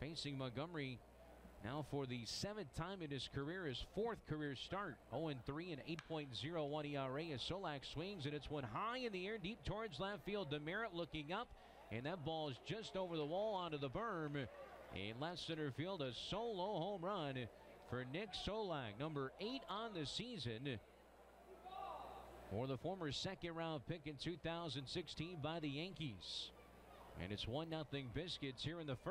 facing Montgomery now for the seventh time in his career, his fourth career start. 0-3 and 8.01 ERA as Solak swings, and it's one high in the air, deep towards left field. Demeritte looking up, and that ball is just over the wall onto the berm. In left center field, a solo home run for Nick Solak, number eight on the season. For the former second round pick in 2016 by the Yankees. And it's 1 0 Biscuits here in the first.